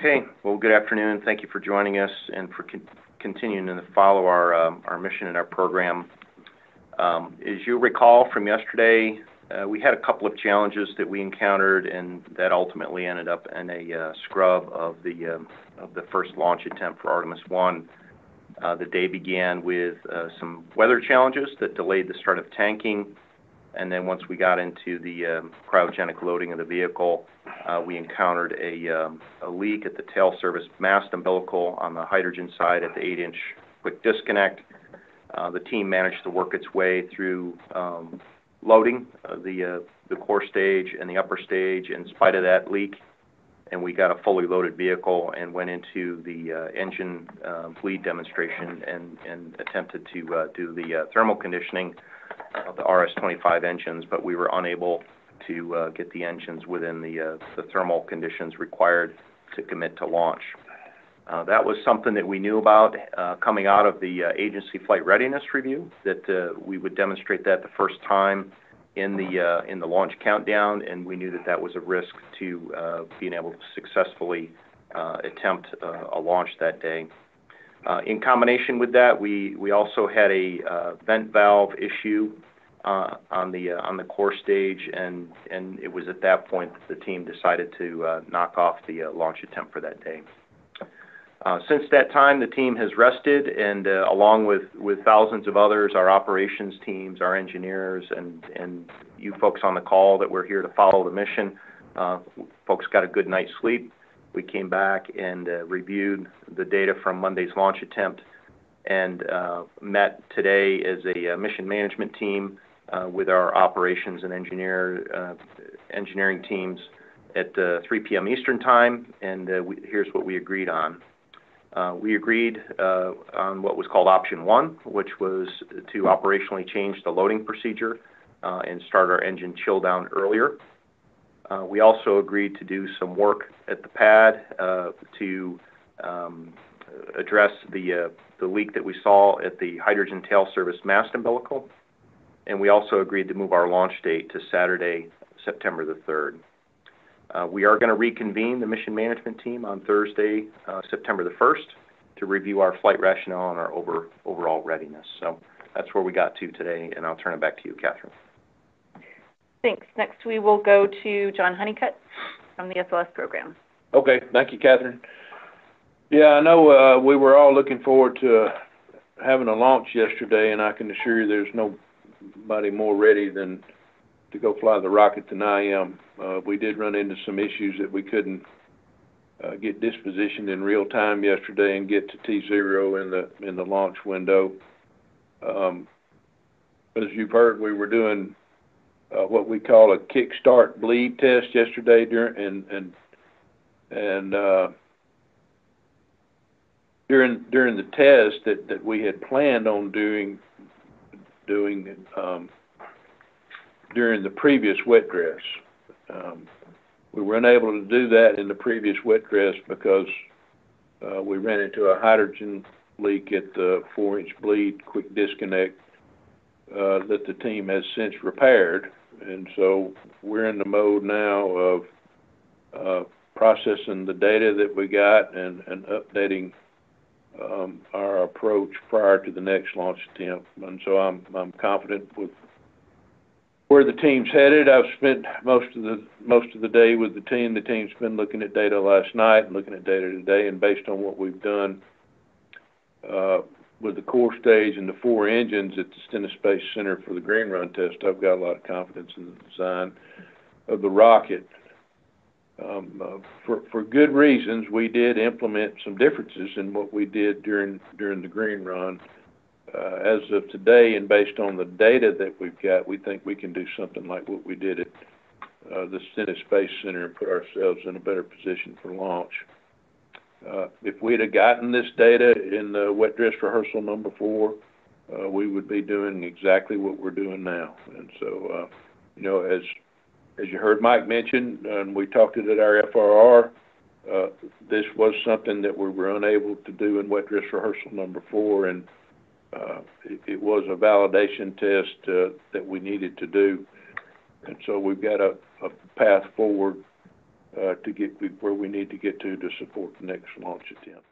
Okay. Well, good afternoon. Thank you for joining us and for continuing to follow um, our mission and our program. Um, as you recall from yesterday, uh, we had a couple of challenges that we encountered, and that ultimately ended up in a uh, scrub um, of the first launch attempt for Artemis I. Uh, the day began with some weather challenges that delayed the start of tanking, and then once we got into the um, cryogenic loading of the vehicle, uh, we encountered um, a leak at the tail service mast umbilical on the hydrogen side at the 8-inch quick disconnect. Uh, the team managed to work its way through um, loading uh, the core stage and the upper stage in spite of that leak, and we got a fully loaded vehicle and went into the engine bleed demonstration and attempted to do the thermal conditioning the RS-25 engines, but we were unable to uh, get the engines within uh, the thermal conditions required to commit to launch. Uh, that was something that we knew about coming out of the agency flight readiness review, that we would demonstrate that the first time in the uh in the launch countdown, and we knew that that was a risk to being able to successfully attempt a launch that day. In combination with that, we also had a vent valve issue Uh, on the uh on the core stage, and it was at that point that the team decided to uh, knock off the uh, launch attempt for that day. Since that time, the team has rested, and along with thousands of others, our operations teams, our engineers, and you folks on the call that we're here to follow the mission, folks got a good night's sleep. We came back and reviewed the data from Monday's launch attempt and met today as a mission management team Uh, with our operations and engineer uh, engineering teams at uh, 3:00 P.M. Eastern Time, and here's what we agreed on. We agreed on what was called option one, which was to operationally change the loading procedure and start our engine chill down earlier. We also agreed to do some work at the pad to um, address the leak that we saw at the hydrogen tail service mast umbilical, and we also agreed to move our launch date to Saturday, September the 3rd. Uh, we are going to reconvene the mission management team on Thursday, uh, September the 1st, to review our flight rationale and our overall readiness. So that's where we got to today, and I'll turn it back to you, Kathryn. Thanks. Next, we will go to John Honeycutt from the SLS program. Okay. Thank you, Kathryn. Yeah, I know uh, we were all looking forward to having a launch yesterday, and I can assure you there's nobody more ready than to go fly the rocket than I am. Uh, we did run into some issues that we couldn't uh, get dispositioned in real time yesterday and get to T0 in the in the launch window. Um, as you've heard, we were doing uh, what we call a kickstart bleed test yesterday, during and and and uh, during the test that that we had planned on doing Um, during the previous wet dress. Um, we were unable to do that in the previous wet dress because uh, we ran into a hydrogen leak at the 4-inch bleed quick disconnect uh, that the team has since repaired, and so we're in the mode now of uh, processing the data that we got and, and updating Um, our approach prior to the next launch attempt. And so I'm I'm confident with where the team's headed. I've spent most of the most of the day with the team. The team's been looking at data last night and looking at data today, and based on what we've done uh, with the core stage and the four engines at the Stennis Space Center for the green run test, I've got a lot of confidence in the design of the rocket. Um, uh, for good reasons, we did implement some differences in what we did during during the green run. Uh, as of today, and based on the data that we've got, we think we can do something like what we did at uh, the Stennis Space Center and put ourselves in a better position for launch. If we'd have gotten this data in the wet dress rehearsal number four, we would be doing exactly what we're doing now. And so, uh, you know, as you heard Mike mention, and we talked it at our FRR, uh, this was something that we were unable to do in wet dress rehearsal number four, and uh, it was a validation test uh, that we needed to do. And so we've got a path forward uh, to get where we need to get to to support the next launch attempt.